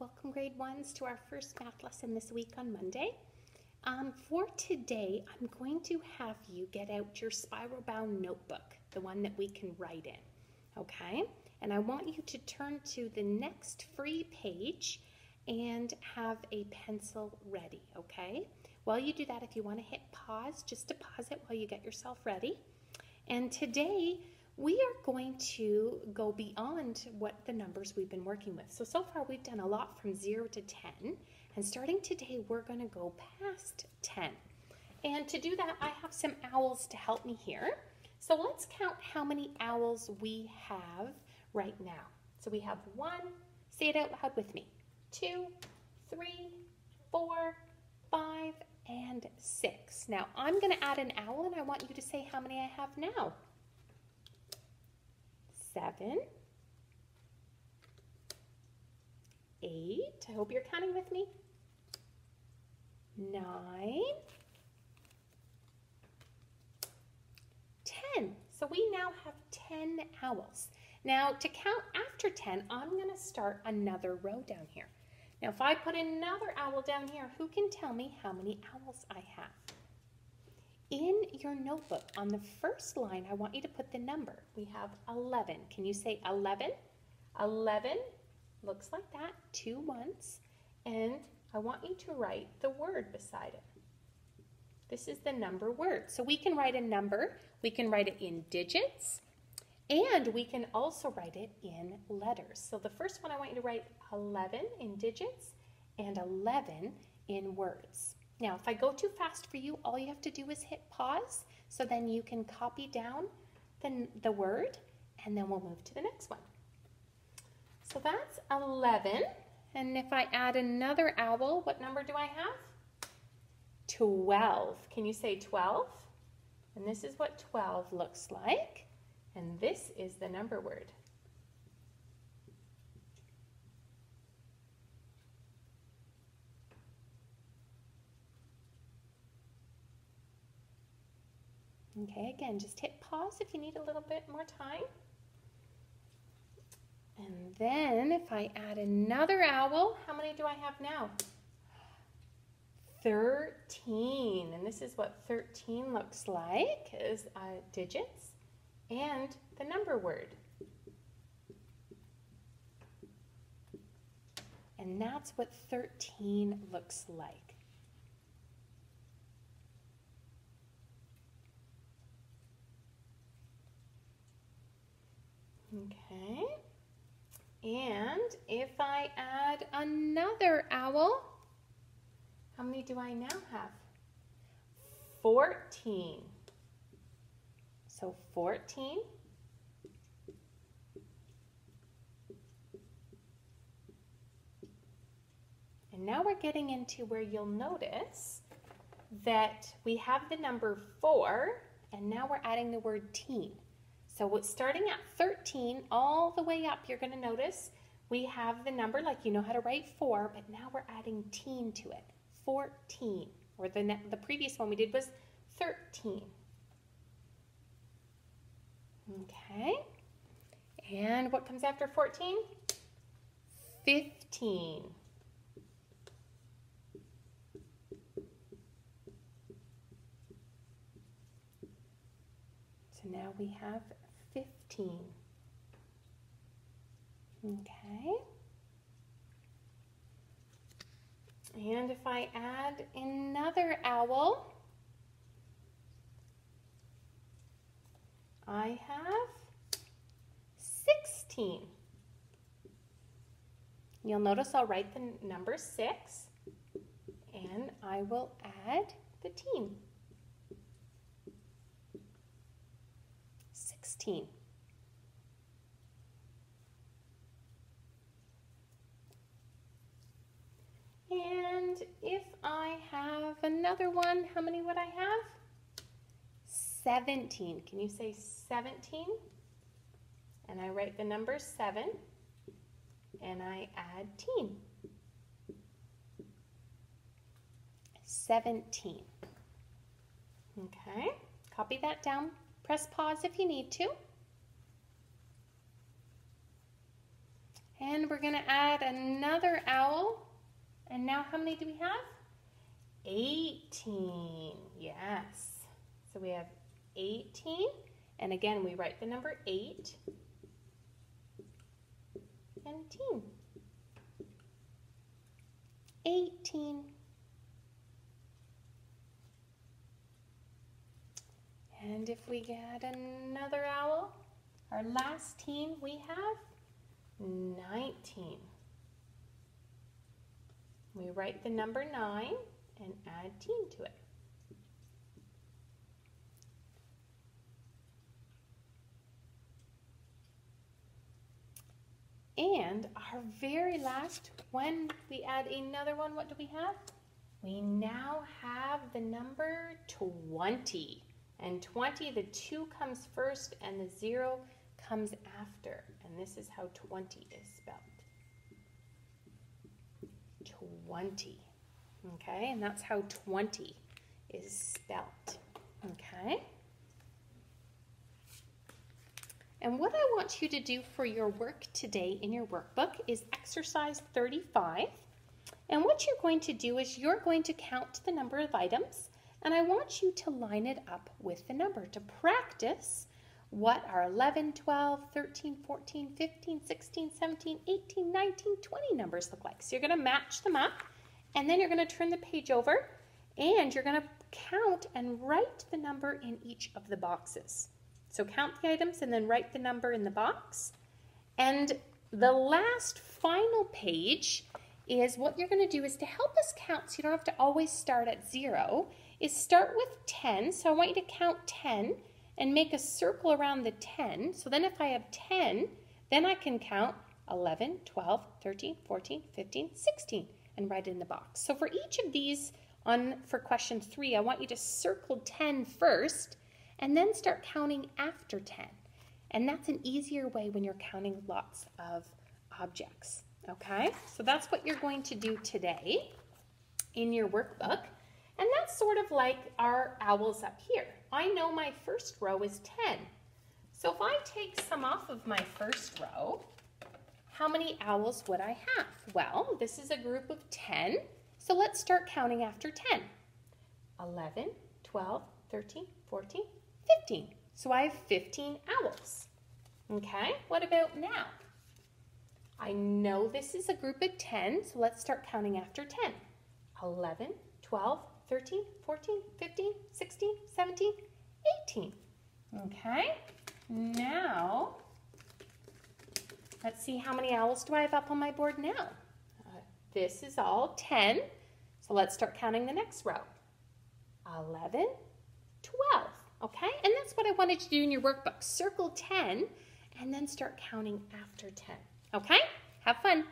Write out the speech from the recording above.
Welcome grade ones to our first math lesson this week on Monday. Um, for today, I'm going to have you get out your spiral bound notebook, the one that we can write in, okay? And I want you to turn to the next free page and have a pencil ready, okay? While you do that, if you want to hit pause, just to pause it while you get yourself ready. And today, we are going to go beyond what the numbers we've been working with. So, so far we've done a lot from 0 to 10, and starting today we're going to go past 10. And to do that, I have some owls to help me here. So let's count how many owls we have right now. So we have one, say it out loud with me, two, three, four, five, and six. Now I'm going to add an owl and I want you to say how many I have now seven, eight, I hope you're counting with me, nine, ten. So we now have 10 owls. Now to count after 10, I'm gonna start another row down here. Now if I put another owl down here, who can tell me how many owls I have? In your notebook, on the first line, I want you to put the number. We have 11. Can you say 11? 11 looks like that, two ones. And I want you to write the word beside it. This is the number word. So we can write a number, we can write it in digits, and we can also write it in letters. So the first one I want you to write 11 in digits and 11 in words. Now, if I go too fast for you, all you have to do is hit pause, so then you can copy down the, the word, and then we'll move to the next one. So that's 11, and if I add another owl, what number do I have? 12. Can you say 12? And this is what 12 looks like, and this is the number word. Okay, again, just hit pause if you need a little bit more time. And then if I add another owl, how many do I have now? 13. And this is what 13 looks like, is uh, digits and the number word. And that's what 13 looks like. Okay. And if I add another owl, how many do I now have? 14. So 14. And now we're getting into where you'll notice that we have the number 4, and now we're adding the word teen. So starting at 13 all the way up, you're going to notice we have the number like you know how to write 4, but now we're adding teen to it. 14, or the, the previous one we did was 13. Okay, and what comes after 14? 15. So now we have 15. Okay. And if I add another owl, I have 16. You'll notice I'll write the number 6 and I will add the teen. 16. And if I have another one, how many would I have? 17. Can you say 17? And I write the number 7 and I add teen. 17. Okay, copy that down Press pause if you need to. And we're going to add another owl. And now how many do we have? 18. Yes. So we have 18. And again, we write the number 8 and teen. 18. And if we get another owl, our last teen we have 19. We write the number 9 and add teen to it. And our very last, when we add another one, what do we have? We now have the number 20. And 20, the 2 comes first and the 0 comes after. And this is how 20 is spelled. 20. Okay, and that's how 20 is spelled. Okay? And what I want you to do for your work today in your workbook is exercise 35. And what you're going to do is you're going to count the number of items and I want you to line it up with the number to practice what are 11, 12, 13, 14, 15, 16, 17, 18, 19, 20 numbers look like. So you're going to match them up and then you're going to turn the page over and you're going to count and write the number in each of the boxes. So count the items and then write the number in the box. And the last final page is what you're going to do is to help us count so you don't have to always start at zero is start with 10. So I want you to count 10 and make a circle around the 10. So then if I have 10, then I can count 11, 12, 13, 14, 15, 16 and write it in the box. So for each of these on for question three, I want you to circle 10 first and then start counting after 10. And that's an easier way when you're counting lots of objects. Okay, so that's what you're going to do today in your workbook. And that's sort of like our owls up here. I know my first row is 10. So if I take some off of my first row, how many owls would I have? Well, this is a group of 10. So let's start counting after 10. 11, 12, 13, 14, 15. So I have 15 owls. Okay, what about now? I know this is a group of 10, so let's start counting after 10. 11, 12, 13, 14, 15, 16, 17, 18. Okay, now let's see how many owls do I have up on my board now. Uh, this is all 10, so let's start counting the next row. 11, 12. Okay, and that's what I wanted to do in your workbook. Circle 10 and then start counting after 10. Okay, have fun.